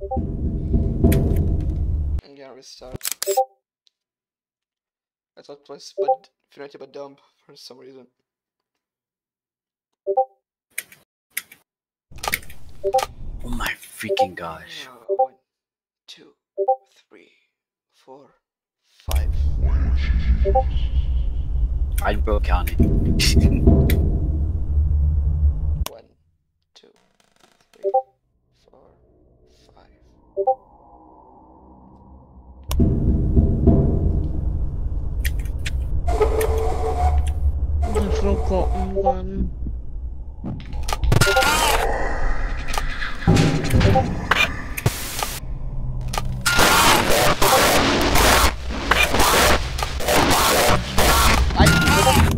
I'm gonna restart. I thought it was but Infinity but dump for some reason. Oh my freaking gosh. Uh, one, two, three, four, five. I broke counting. Forgotten one.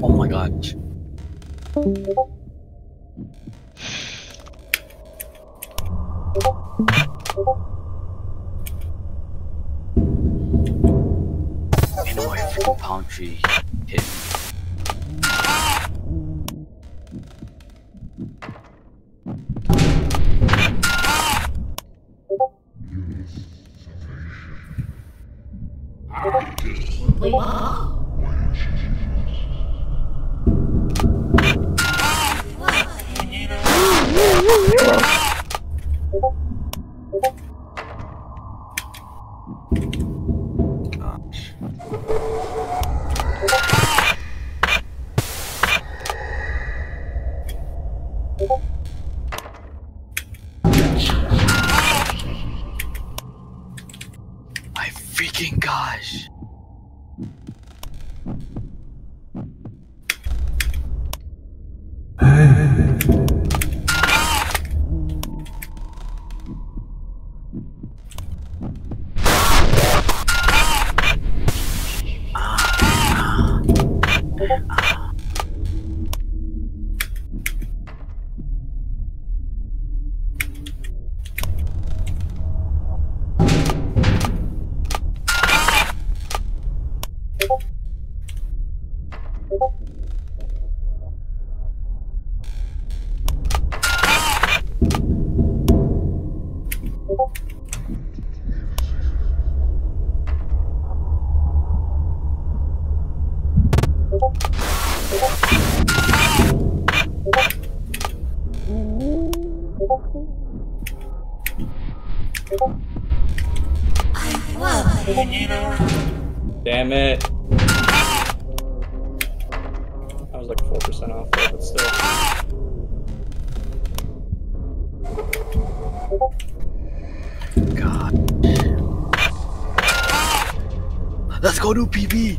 oh my gosh. Hit freaking gosh. I love hanging around. Damn it. I was like 4% off, but still. God. Let's go do PB!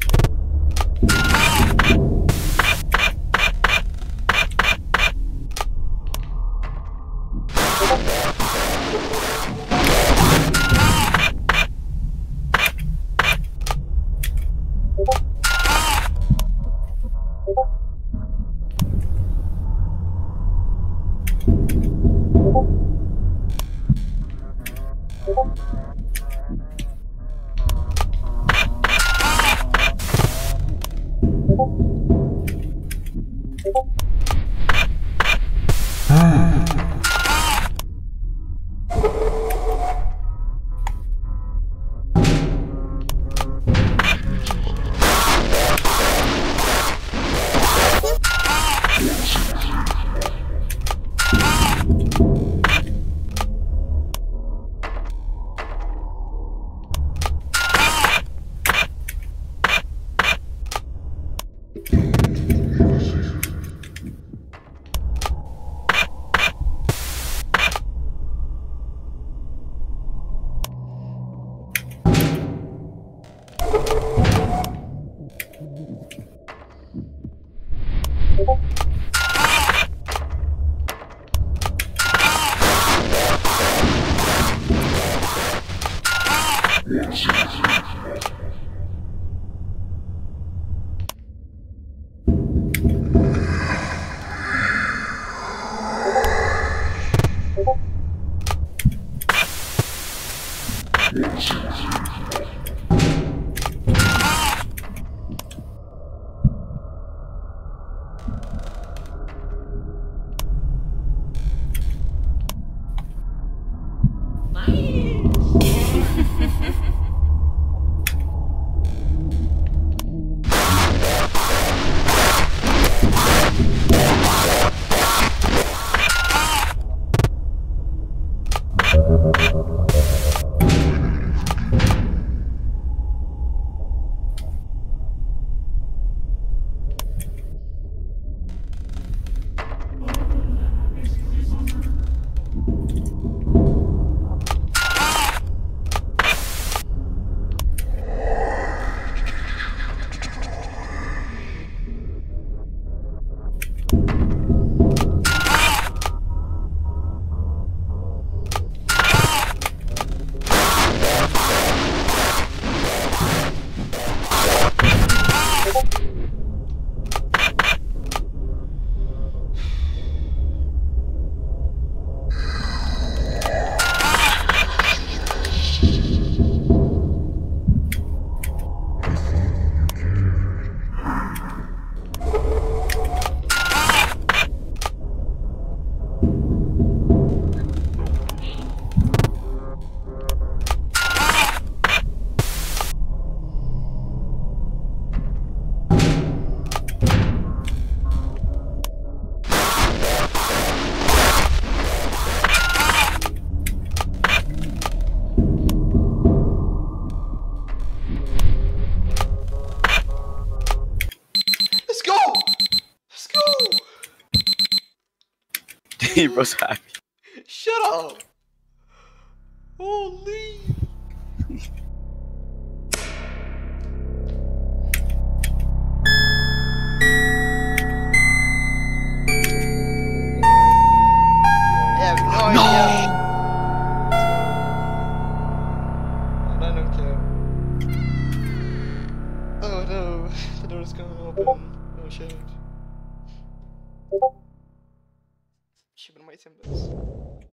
you Let's see. Bro's happy. Shut up! Holy! I have no, idea. I don't care. Oh no, the door's gonna open. Oh shit. Timbers.